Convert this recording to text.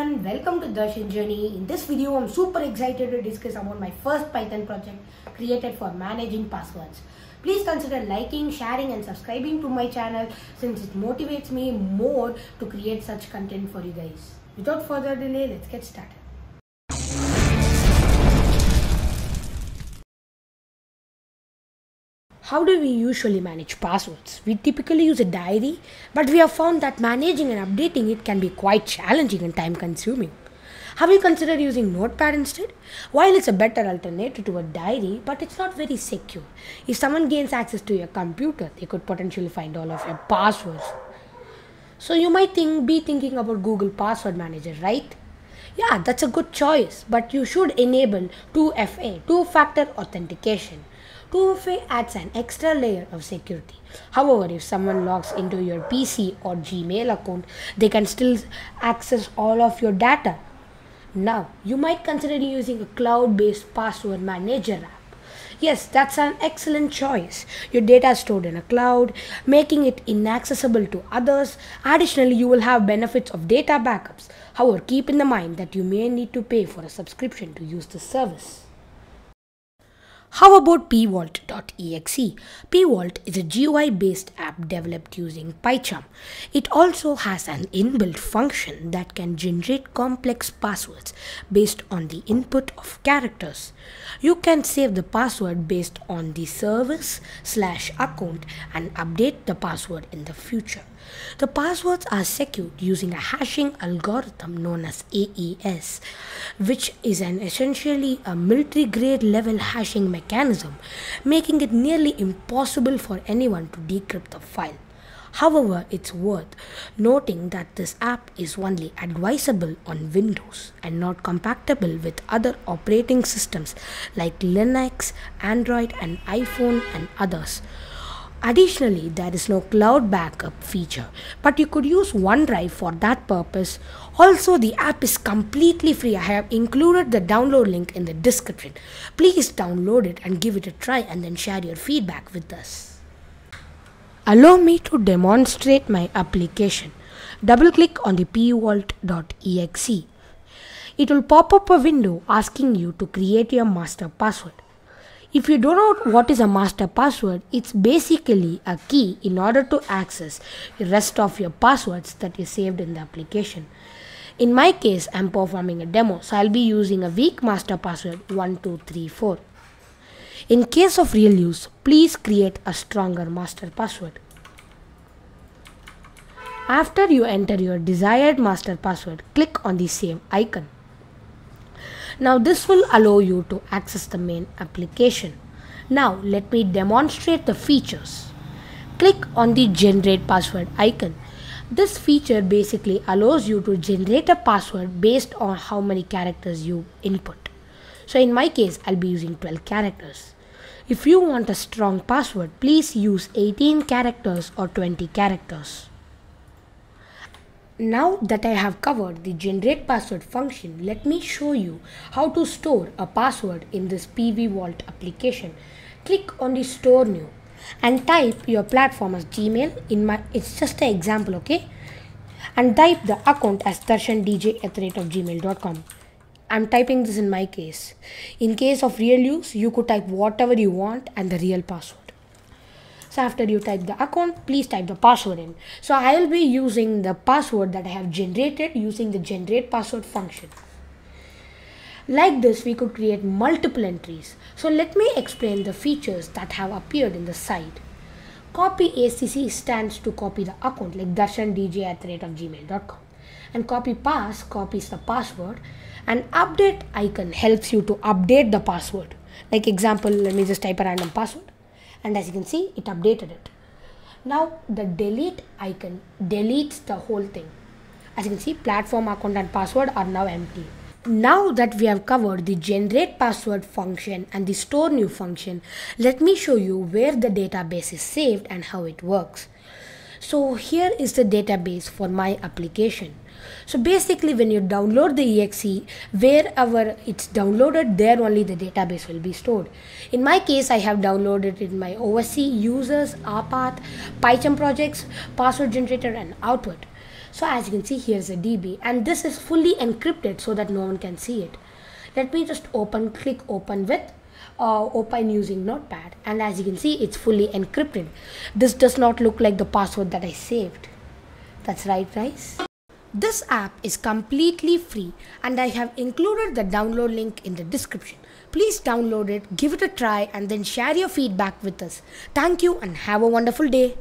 everyone, welcome to Darshan Journey. In this video, I'm super excited to discuss about my first Python project created for managing passwords. Please consider liking, sharing and subscribing to my channel since it motivates me more to create such content for you guys. Without further delay, let's get started. How do we usually manage passwords? We typically use a diary, but we have found that managing and updating it can be quite challenging and time consuming. Have you considered using Notepad instead? While it's a better alternative to a diary, but it's not very secure. If someone gains access to your computer, they could potentially find all of your passwords. So you might think, be thinking about Google Password Manager, right? Yeah, that's a good choice, but you should enable 2FA, two factor authentication. 2FA adds an extra layer of security. However, if someone logs into your PC or Gmail account, they can still access all of your data. Now, you might consider using a cloud based password manager app. Yes, that's an excellent choice. Your data is stored in a cloud, making it inaccessible to others. Additionally, you will have benefits of data backups. However, keep in the mind that you may need to pay for a subscription to use the service. How about pvault.exe? pvault is a GUI based app developed using PyCharm. It also has an inbuilt function that can generate complex passwords based on the input of characters. You can save the password based on the service slash account and update the password in the future. The passwords are secured using a hashing algorithm known as AES, which is an essentially a military grade level hashing mechanism, making it nearly impossible for anyone to decrypt the file. However, it's worth noting that this app is only advisable on Windows and not compatible with other operating systems like Linux, Android, and iPhone and others. Additionally, there is no cloud backup feature, but you could use OneDrive for that purpose. Also, the app is completely free. I have included the download link in the description. Please download it and give it a try and then share your feedback with us. Allow me to demonstrate my application. Double click on the pvault.exe. It will pop up a window asking you to create your master password. If you don't know what is a master password, it's basically a key in order to access the rest of your passwords that you saved in the application. In my case, I'm performing a demo, so I'll be using a weak master password 1234. In case of real use, please create a stronger master password. After you enter your desired master password, click on the same icon. Now this will allow you to access the main application. Now let me demonstrate the features. Click on the generate password icon. This feature basically allows you to generate a password based on how many characters you input. So in my case, I'll be using 12 characters. If you want a strong password, please use 18 characters or 20 characters. Now that I have covered the generate password function, let me show you how to store a password in this PV Vault application. Click on the store new and type your platform as Gmail in my it's just an example okay and type the account as darshandj at rate of gmail.com. I'm typing this in my case. In case of real use, you could type whatever you want and the real password. So after you type the account, please type the password in. So I will be using the password that I have generated using the generate password function. Like this, we could create multiple entries. So let me explain the features that have appeared in the site. Copy ACC stands to copy the account like darshandj at the rate of gmail.com. And copy pass copies the password and update icon helps you to update the password. Like example, let me just type a random password and as you can see it updated it. Now the delete icon deletes the whole thing. As you can see platform account and password are now empty. Now that we have covered the generate password function and the store new function let me show you where the database is saved and how it works so here is the database for my application so basically when you download the exe, wherever it's downloaded, there only the database will be stored. In my case, I have downloaded in my OSC, users, RPath, PyCharm projects, password generator and output. So as you can see here's a DB and this is fully encrypted so that no one can see it. Let me just open click open with uh, open using notepad and as you can see it's fully encrypted. This does not look like the password that I saved. That's right guys. This app is completely free and I have included the download link in the description. Please download it, give it a try and then share your feedback with us. Thank you and have a wonderful day.